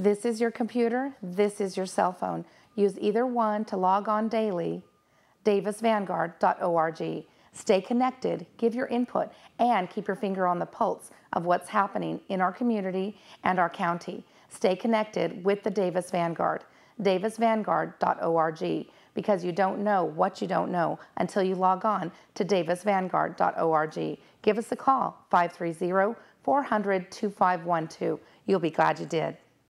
This is your computer, this is your cell phone. Use either one to log on daily, davisvanguard.org. Stay connected, give your input, and keep your finger on the pulse of what's happening in our community and our county. Stay connected with the Davis Vanguard, davisvanguard.org, because you don't know what you don't know until you log on to davisvanguard.org. Give us a call, 530 400 2512. You'll be glad you did.